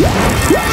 Yeah.